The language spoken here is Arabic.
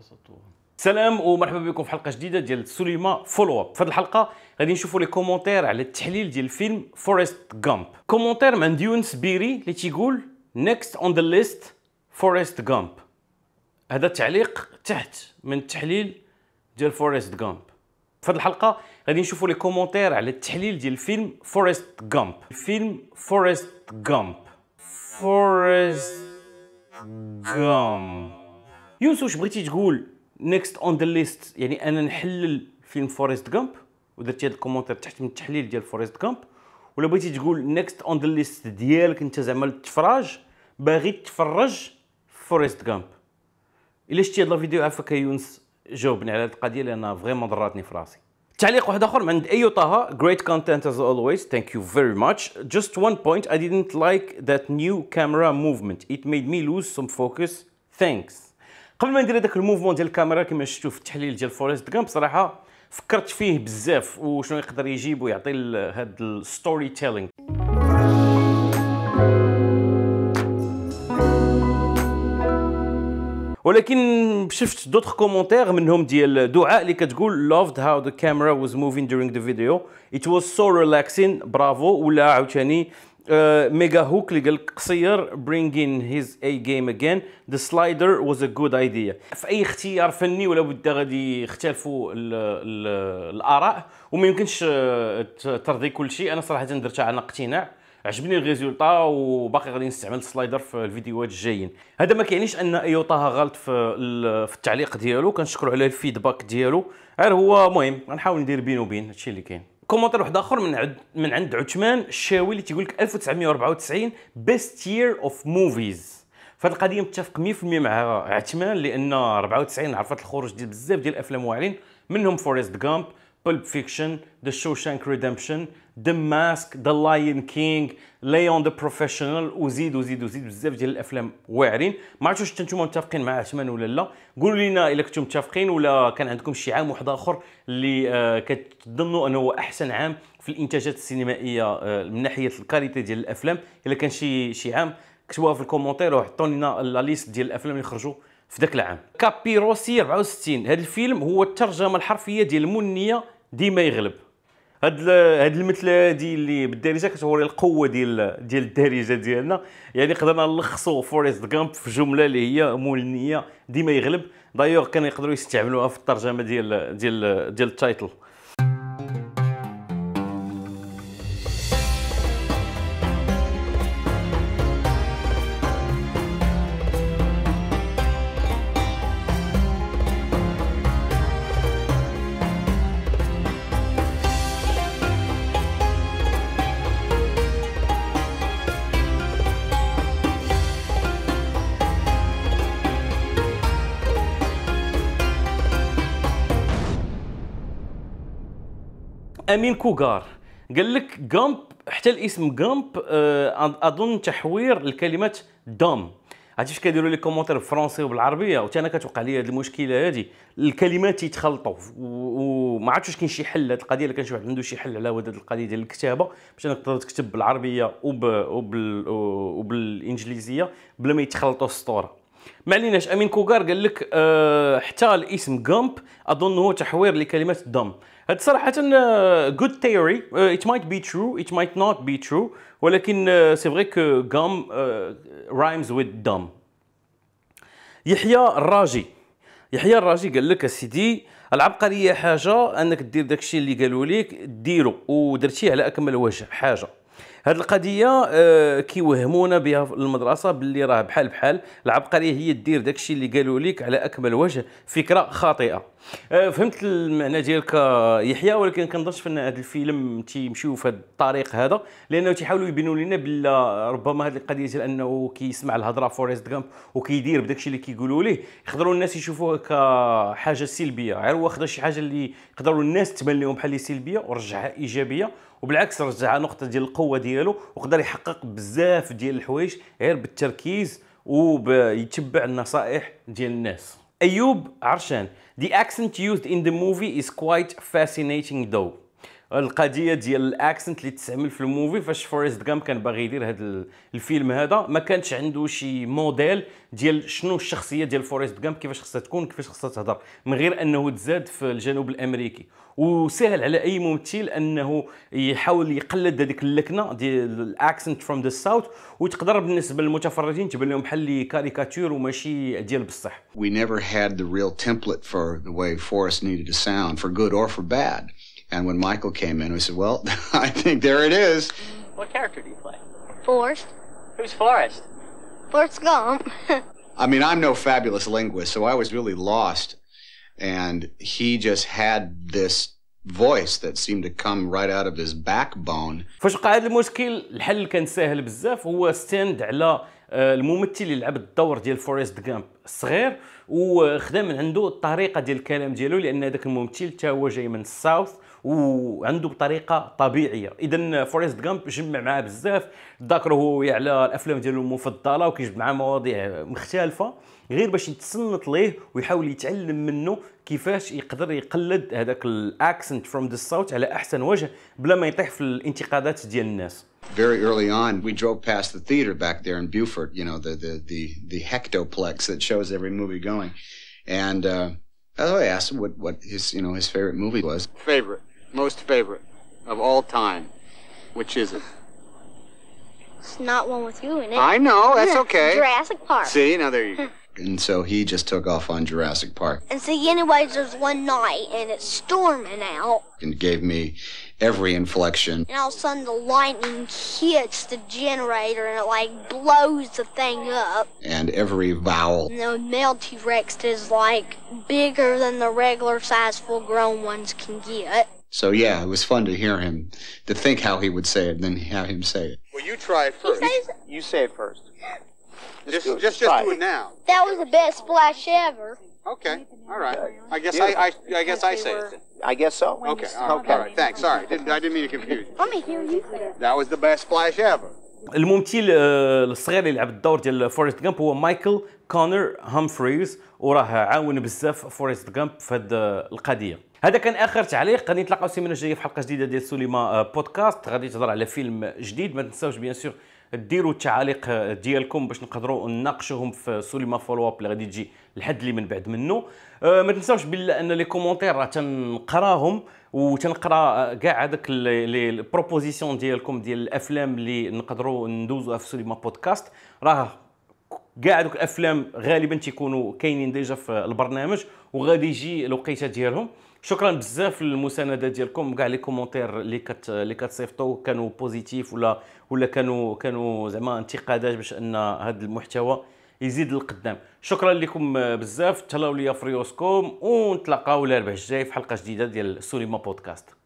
سطوه سلام ومرحبا بكم في حلقة جديدة ديال سوليما follow up في هذه الحلقة غادي نشوفوا les commentaires على التحليل ديال الفيلم Forrest Gump commentaire من عند يونس بيري اللي تيقول next on the list Forrest Gump هذا تعليق تحت من التحليل ديال Forrest Gump في هذه الحلقة غادي نشوفوا les commentaires على التحليل ديال الفيلم Forrest Gump الفيلم Forrest Gump Forrest Gump يونس واش بغيتي تقول next on the list يعني أنا نحلل فيلم Forrest Gump ودرتي هذا ال commentaire تحت من التحليل ديال Forrest Gump ولا بغيتي تقول next on the list ديالك أنت زعما التفراج باغي تفرج Forrest Gump إلا شتي هذا الفيديو عافاك يونس جاوبني على هذه القضية لأنها vraiment ضراتني في راسي. تعليق واحد آخر من عند أيو طه great content as always thank you very much. Just one point I didn't like that new camera movement. It made me lose some focus. Thanks. قبل ما ندير هذاك ال mouvement ديال الكاميرا كما شفتوا في التحليل ديال Forrest Gump صراحة فكرت فيه بزاف وشنو يقدر يجيب ويعطي هذا ال storytelling ولكن شفت d'autres commentaires منهم ديال دعاء اللي كتقول loved how the camera was moving during the video. It was so relaxing. برافو ولا عاوتاني ميجا هوك اللي قال قصير bringing his A game again. The slider was a good idea. في أي اختيار فني ولا بد غادي يختلفوا الآراء وما يمكنش ترضي كل شيء. أنا صراحة درتها على اقتناع. عجبني ال résultat وباقي غادي نستعمل ال slider في الفيديوهات الجايين. هذا ما كيعنيش أن ايوطا غلط في في التعليق ديالو. كنشكروا على ال feedback ديالو. غير هو مهم غنحاول ندير بين وبين. هادشي اللي كاين. commentaire واحد آخر من عند من عند عثمان الشاوي اللي تيقول لك 1994 best year of movies فهاد القضية متفق 100% مع عثمان لأن 94 عرفت الخروج ديال بزاف ديال الأفلام واعرين منهم Forrest Gump Pulp Fiction The Shawshank Redemption The Mask The Lion King Léon The Professional وزيد وزيد وزيد بزاف ديال الأفلام واعرين. ما عرفتش واش أنتم متفقين مع عثمان ولا لا. قولوا لنا إلا كنتم متفقين ولا كان عندكم شي عام واحد آخر اللي آه كتظنوا أنه هو أحسن عام في الإنتاجات السينمائية آه من ناحية ال qualité ديال الأفلام. إلا كان شي شي عام كتبوها في ال commentaire وحطوا لنا la liste ديال الأفلام اللي خرجوا في ذاك العام. كابيروسي 64 هذا الفيلم هو الترجمة الحرفية ديال مول النية ديما يغلب. هاد هاد المثله هادي اللي بالدارجة كتوري القوة ديال ديال الدارجة ديالنا. يعني قدرنا نلخصوا Forrest Gump في جملة اللي هي مول النية ديما يغلب. دايوغ كانوا يقدروا يستعملوها في الترجمة ديال ديال ديال ال title. أمين كوغار. قال لك Gump حتى الاسم Gump أظن تحوير لكلمة دام عرفتي فاش كيديروا les commentaires بالفرنسي وبالعربية وتا أنا كتوقع لي هذه المشكلة هذه الكلمات يتخلطوا وما عرفتش واش كاين شي حل هذه القضية إلا كان شي واحد عنده شي حل على هذه القضية ديال الكتابة باش أنا تقدر تكتب بالعربية وب... وبال... وبالإنجليزية بلا ما يتخلطوا السطورة. ما عليناش. أمين كوغار قال لك أه حتى الاسم Gump أظن هو تحوير لكلمه دم. هذا صراحة جود ثيوري ات مايت بي ترو ات مايت نوت بي ترو ولكن سي فري كو جام رايمز وذ دم يحيى الراجي. يحيى الراجي قال لك أسيدي العبقرية حاجة أنك دير داكشي اللي قالوا لك ديرو ودرتيه على أكمل وجه حاجة. هذه القضية آه كيوهمونا بها في المدرسة باللي راه بحال بحال العبقرية هي دير داكشي اللي قالوا لك على أكمل وجه فكرة خاطئة. آه فهمت المعنى ديالك يحيى؟ ولكن كنظنش ان هذا الفيلم تيمشيو في هذا الطريق هذا لأنه تيحاولوا يبينوا لنا بلا ربما هذه القضية ديال أنه كيسمع الهضرة فورست جامب وكيدير بداكشي اللي كيقولوا ليه. يقدروا الناس يشوفوها كحاجة سلبية. غير هو شي حاجة اللي يقدروا الناس تبان لهم بحال سلبية ورجعها إيجابية وبالعكس رجع نقطة ديال القوة ديالو وقدر يحقق بزاف ديال الحوايج غير بالتركيز ويتبع النصائح ديال الناس. أيوب عرشان The accent used in the movie is quite fascinating though. القضية ديال ال accent اللي تستعمل في ال movie فاش فورست جامب كان باغي يدير هذا الفيلم هذا ما كانش عنده شي موديل ديال شنو الشخصية ديال فورست جام كيفاش خصها تكون كيفاش خصها تهضر من غير أنه تزاد في الجنوب الأمريكي. وسهل على أي ممثل أنه يحاول يقلد هذيك اللكنة ديال ال accent from the South وتقدر بالنسبة للمتفرجين تبان لهم بحال كاريكاتور وماشي ديال بصح. We never had the real template for the way Forrest needed to sound for good or for bad. and when Michael came in we said well I think there it is What character do you play? Forrest. Who's Forrest? Forrest Gump. I mean I'm no fabulous linguist so I was really lost and he just had this voice that seemed to come right out of his backbone فاش وقع هذا المشكل الحل كان ساهل بزاف هو ستاند على آه، الممثل اللي لعب الدور ديال فورست جامب الصغير وخدم من عنده الطريقه ديال الكلام ديالو لان هذاك الممثل حتى هو جاي من الساوث وعنده بطريقة طبيعية اذا فورست جامب جمع معاه بزاف ذاكره هو على الأفلام ديالو المفضلة وكيجبد معاه مواضيع مختلفة غير باش يتصنت ليه ويحاول يتعلم منه كيفاش يقدر يقلد هذاك ال accent from the South على أحسن وجه بلا ما يطيح في الانتقادات ديال الناس very early on, we drove past the theater back there in Beaufort, you know, the the the, the hectoplex that shows every movie going. And uh, I asked him what, what his you know his favorite movie was. Favorite, most favorite of all time. Which is it? it's not one with you in it. I know, that's okay. Jurassic Park. See, now there you go. And so he just took off on Jurassic Park And see, anyways, there's one night and it's storming out, and gave me every inflection. and all of a sudden the lightning hits the generator and it like blows the thing up. And every vowel. And the male T Rex is like bigger than the regular size full grown ones can get. So yeah, it was fun to hear him, to think how he would say it, and then have him say it. Well, you try it first. says- You say it first. Just, do it. just, Try just do it. it now. That was the best splash ever. Okay, all right. I guess I, I, I guess I say it. then. I guess so. Okay, all right, all right. Thanks. Sorry, didn't, I didn't mean to confuse you. Let me hear you say it. That was the best splash ever. الممثل آه، الصغير اللي لعب الدور ديال فورست جامب هو مايكل كونر هامفريز وراه عاون بزاف فورست جامب في هذه القضيه هذا كان آخر تعليق. غادي نتلاقاو السيمانة الجاية في حلقة جديدة ديال سوليما آه، بودكاست. غادي تهضر على فيلم جديد. ما تنساوش bien sûr ديروا التعاليق آه، ديالكم باش نقدروا نناقشوهم في سوليما follow up اللي غادي تجي الحد اللي من بعد منه. آه، ما تنساوش بالله أن les commentaires راه تنقراهم وتنقرا كاع هذاك les propositions ديالكم ديال الأفلام اللي نقدروا ندوزوها في سوليما بودكاست. راه كاع دوك الأفلام غالبا تيكونوا كاينين déjà في البرنامج وغادي يجي الوقيتة ديالهم. شكرا بزاف للمساندة ديالكم. وكاع les commentaires اللي كت اللي كتصيفطوا كانوا positifs ولا ولا كانوا كانوا زعما انتقادات باش أن هذا المحتوى يزيد للقدام. شكرا لكم بزاف. تهلاو ليا في ونتلاقاو الاربعاء الجاي في حلقة جديدة ديال سوليما بودكاست.